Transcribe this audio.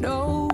no